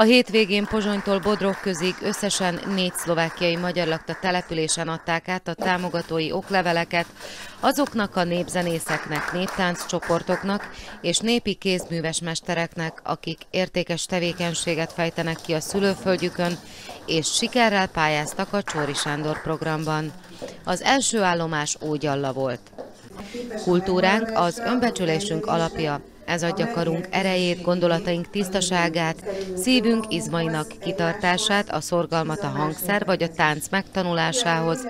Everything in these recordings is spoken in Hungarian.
A hétvégén Pozsonytól Bodrog közig összesen négy szlovákiai magyar lakta településen adták át a támogatói okleveleket azoknak a népzenészeknek, néptánccsoportoknak és népi kézműves mestereknek, akik értékes tevékenységet fejtenek ki a szülőföldjükön, és sikerrel pályáztak a Csóri Sándor programban. Az első állomás Ógyalla volt. Kultúránk az önbecsülésünk alapja, ez adja karunk erejét, gondolataink tisztaságát, szívünk izmainak kitartását, a szorgalmat a hangszer vagy a tánc megtanulásához,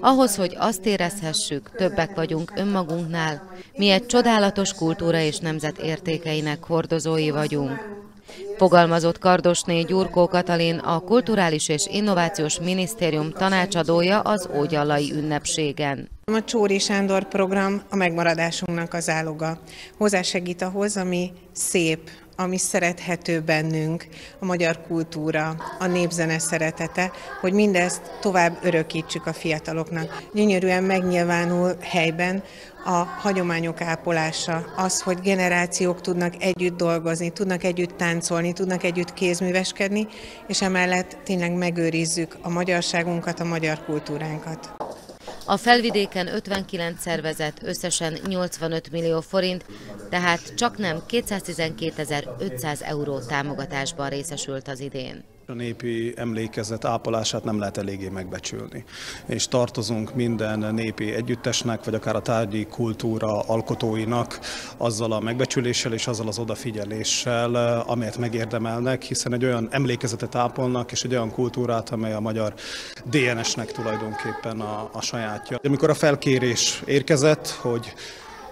ahhoz, hogy azt érezhessük, többek vagyunk önmagunknál, mi egy csodálatos kultúra és nemzet értékeinek hordozói vagyunk. Fogalmazott Kardosné Gyurkó Katalin, a Kulturális és Innovációs Minisztérium tanácsadója az Ógyallai ünnepségen. A Csóri Sándor program a megmaradásunknak az áloga. Hozzásegít ahhoz, ami szép, ami szerethető bennünk, a magyar kultúra, a népzene szeretete, hogy mindezt tovább örökítsük a fiataloknak. Gyönyörűen megnyilvánul helyben a hagyományok ápolása, az, hogy generációk tudnak együtt dolgozni, tudnak együtt táncolni, tudnak együtt kézműveskedni, és emellett tényleg megőrizzük a magyarságunkat, a magyar kultúránkat. A felvidéken 59 szervezet összesen 85 millió forint, tehát csak nem 212.500 euró támogatásban részesült az idén. A népi emlékezet ápolását nem lehet eléggé megbecsülni. És tartozunk minden népi együttesnek, vagy akár a tárgyi kultúra alkotóinak azzal a megbecsüléssel és azzal az odafigyeléssel, amelyet megérdemelnek, hiszen egy olyan emlékezetet ápolnak, és egy olyan kultúrát, amely a magyar DNS-nek tulajdonképpen a, a sajátja. Amikor a felkérés érkezett, hogy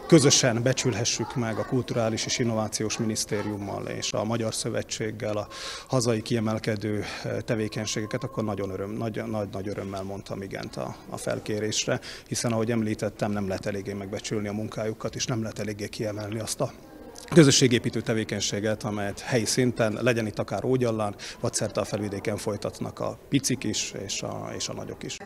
közösen becsülhessük meg a Kulturális és Innovációs Minisztériummal és a Magyar Szövetséggel a hazai kiemelkedő eh, tevékenységeket, akkor nagyon öröm, nagy, nagy, nagy örömmel mondtam igent a, a felkérésre, hiszen ahogy említettem, nem lehet eléggé megbecsülni a munkájukat, és nem lehet eléggé kiemelni azt a közösségépítő tevékenységet, amelyet helyi szinten, legyen itt akár Ógyallán, vagy szerte a felvidéken folytatnak a picik is, és a, és a nagyok is.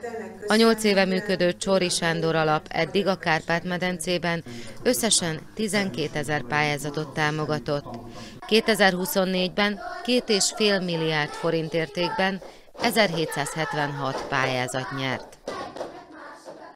A nyolc éve működő Csóri Sándor alap eddig a Kárpát-medencében összesen 12 ezer pályázatot támogatott. 2024-ben két és fél milliárd forint értékben 1776 pályázat nyert.